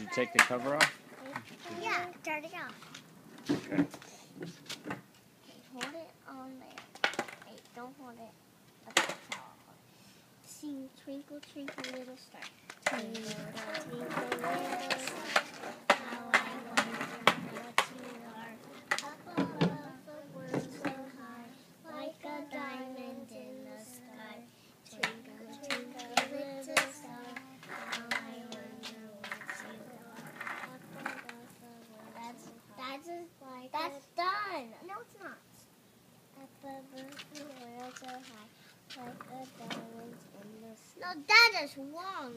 you take the cover off? Yeah, dirt it off. Okay. Hold it on there. Don't hold it. Okay. Sing Twinkle Twinkle Little No, that is wrong.